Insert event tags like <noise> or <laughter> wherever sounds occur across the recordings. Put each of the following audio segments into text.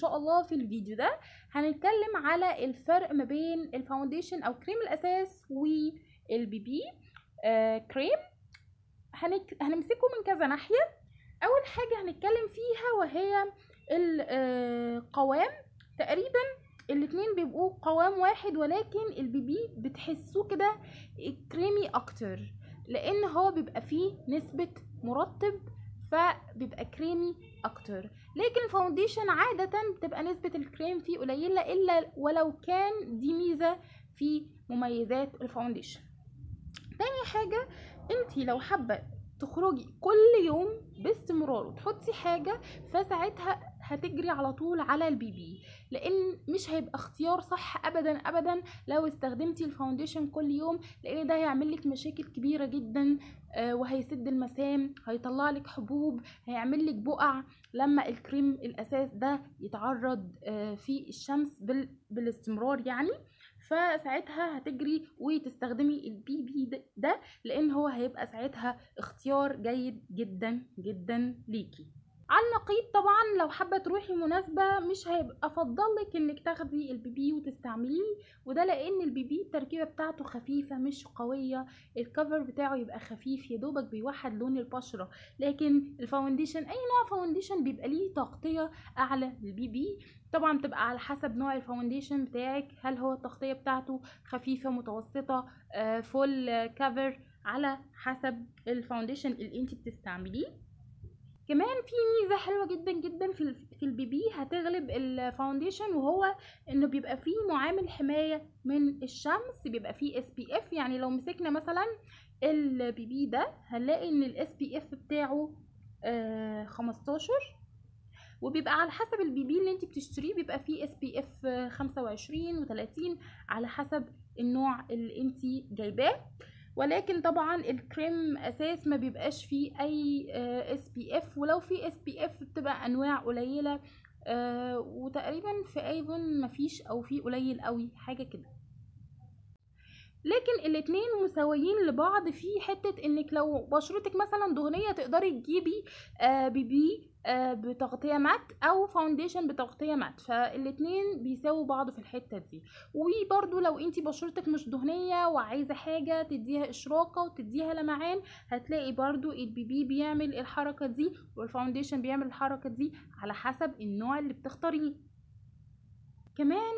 شاء الله في الفيديو ده. هنتكلم على الفرق ما بين ال foundation أو كريم الأساس وال BB آه كريم. هنمسكه من كذا ناحية. أول حاجة هنتكلم فيها وهي القوام تقريبا الاتنين بيبقوا قوام واحد ولكن ال BB بتحسوه كده كريمي أكتر لأن هو بيبقى فيه نسبة مرطب فبيبقى كريمي أكتر. لكن ال foundation عادة بتبقى نسبة الكريم فيه قليلة إلا ولو كان دي ميزة في مميزات ال foundation تاني حاجة انتي لو حابة تخرجي كل يوم باستمرار وتحطي حاجة فساعتها هتجري على طول على ال BB لأن مش هيبقى اختيار صح ابدا ابدا لو استخدمتي ال foundation كل يوم لأن ده هيعمل لك مشاكل كبيرة جدا آه وهيسد المسام هيطلع لك حبوب هيعمل لك بقع لما الكريم الأساس ده يتعرض آه في الشمس بال... بالاستمرار يعني. فساعتها هتجري وتستخدمي ال BB ده لأن هو هيبقى ساعتها اختيار جيد جدا جدا ليكي. على النقيض طبعا لو حابة تروحي مناسبة مش هيبقى افضل لك إنك تاخدي ال BB وتستعمليه وده لأن ال BB التركيبة بتاعته خفيفة مش قوية ال cover بتاعه يبقى خفيف يا دوبك بيوحد لون البشرة. لكن ال foundation أي نوع foundation بيبقى ليه تغطية أعلى لل BB طبعا بتبقى على حسب نوع ال foundation بتاعك هل هو التغطية بتاعته خفيفة متوسطة آه full cover على حسب ال foundation اللي انت بتستعمليه. كمان في ميزة حلوة جدا جدا في في ال BB هتغلب ال foundation وهو إنه بيبقى فيه معامل حماية من الشمس بيبقى فيه SPF يعني لو مسكنا مثلا ال BB ده هنلاقي إن ال SPF بتاعه آه 15 وبيبقى على حسب ال BB اللي انت بتشتريه بيبقى فيه SPF 25 و30 على حسب النوع اللي انت جايباه. ولكن طبعا الكريم أساس ما بيبقاش فيه أي SPF ولو في SPF بتبقى أنواع قليلة آه وتقريبا في أيفون مفيش أو في قليل قوي حاجة كده. لكن الاتنين مساويين لبعض في حتة إنك لو بشرتك مثلا دهنية تقدري تجيبي آه BB آه بتغطية matte أو foundation بتغطية matte. فالاتنين بيساووا بعض في الحتة دي. وبرضو لو أنتي بشرتك مش دهنية وعايزة حاجة تديها إشراقة وتديها لمعان هتلاقي برضو ال BB بيعمل الحركة دي وال foundation بيعمل الحركة دي على حسب النوع اللي بتختاريه. كمان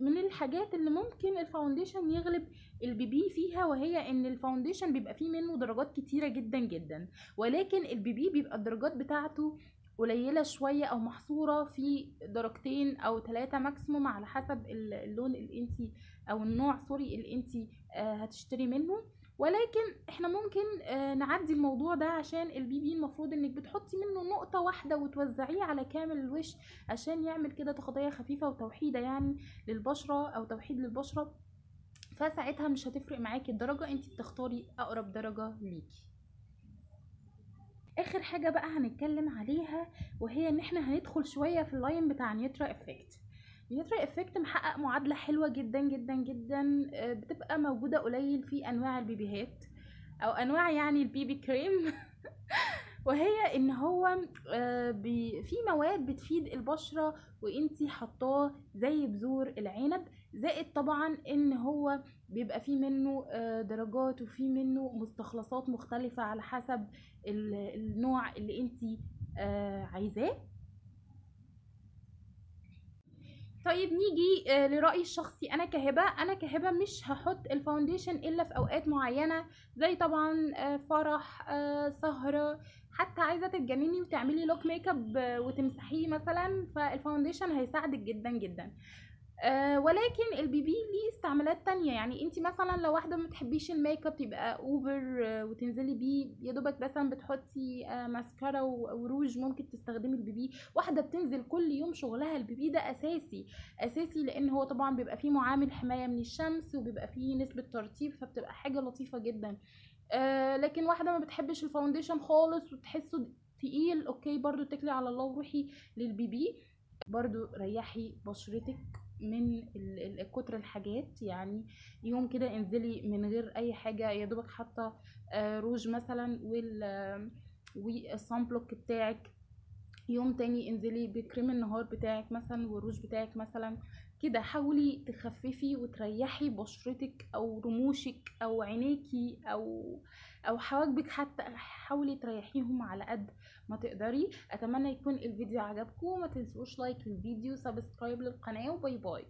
من الحاجات اللي ممكن ال foundation يغلب ال BB فيها وهي إن ال foundation بيبقى فيه منه درجات كتيرة جدا جدا. ولكن ال BB بيبقى الدرجات بتاعته قليلة شوية أو محصورة في درجتين أو ثلاثة maximum على حسب اللون اللي أنتي أو النوع sorry اللي أنتي هتشتري منه. ولكن إحنا ممكن آه نعدي الموضوع ده عشان ال BB المفروض إنك بتحطي منه نقطة واحدة وتوزعيه على كامل الوش عشان يعمل كده تغطية خفيفة وتوحيدة يعني للبشرة أو توحيد للبشرة. فساعتها مش هتفرق معاكي الدرجة انت بتختاري أقرب درجة ليكي. آخر حاجة بقى هنتكلم عليها وهي إن إحنا هندخل شوية في ال line بتاع Nutra Effects Nutra Effects محقق معادلة حلوة جدا جدا جدا بتبقى موجودة قليل في أنواع ال BB هات أو أنواع يعني ال BB cream. <laughs> وهي إن هو في مواد بتفيد البشرة وإنتي حطاه زي بذور العنب زائد طبعا إن هو بيبقى فيه منه درجات وفيه منه مستخلصات مختلفة على حسب النوع اللي إنتي عايزاه. طيب نيجي آه لرأيي الشخصي. أنا كهبة أنا كهبة مش هحط الفاونديشن إلا في أوقات معينة زي طبعا آه فرح آه سهرة حتى عايزة تتجنني وتعملي look makeup وتمسحيه مثلا فال foundation هيساعدك جدا جدا. آه ولكن ال BB ليه استعمالات تانية. يعني انت مثلا لو واحدة ما بتحبيش الميك اب يبقى over آه وتنزلي بيه يا دوبك مثلا بتحطي آه ماسكارا وروج ممكن تستخدمي ال BB واحدة بتنزل كل يوم شغلها ال BB ده أساسي أساسي لأن هو طبعا بيبقى فيه معامل حماية من الشمس وبيبقى فيه نسبة ترطيب فبتبقى حاجة لطيفة جدا. لكن واحدة ما بتحبش ال foundation خالص وتحسه تقيل okay برضو اتكلي على الله وروحي لل BB. برضو ريحي بشرتك. من كتر الحاجات. يعني يوم كده انزلي من غير أي حاجة يا دوبك حاطة روج مثلا وال block بتاعك. يوم تاني انزلي بكريم النهار بتاعك مثلا والروج بتاعك مثلا. كده حاولي تخففي وتريحي بشرتك أو رموشك أو عينيكي أو أو حواجبك حتى حاولي تريحيهم على قد ما تقدري. أتمنى يكون الفيديو عجبكم. ما تنسوش like للفيديو subscribe للقناة و bye bye.